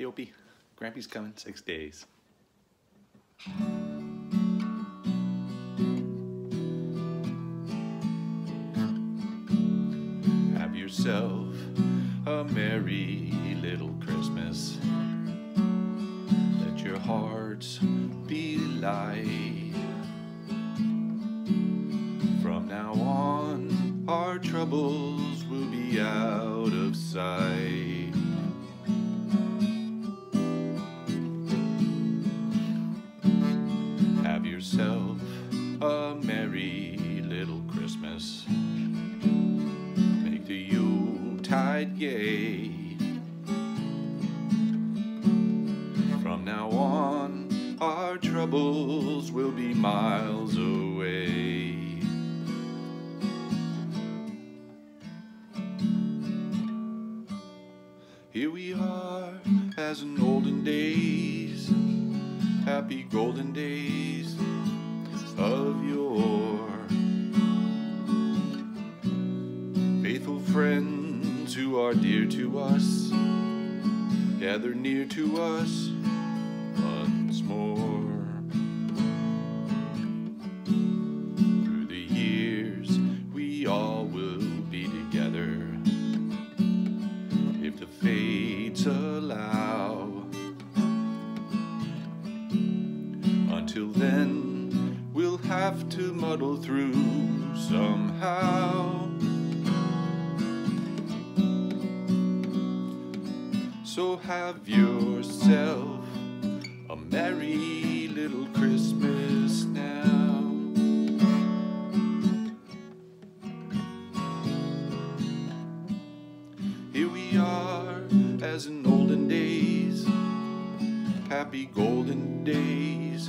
Hey Opie, Grampy's coming six days. Have yourself a merry little Christmas. Let your hearts be light. From now on, our troubles will be out of sight. Yourself a merry little Christmas. Make the Yuletide gay. From now on, our troubles will be miles away. Here we are, as in olden days, happy golden days of yore. Faithful friends who are dear to us, gather near to us once more. Until then, we'll have to muddle through somehow. So have yourself a merry little Christmas now. Here we are, as in olden days, happy golden days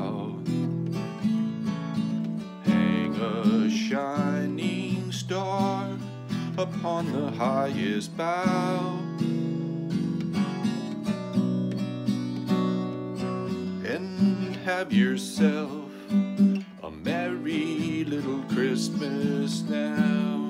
Upon the highest bough. And have yourself a merry little Christmas now.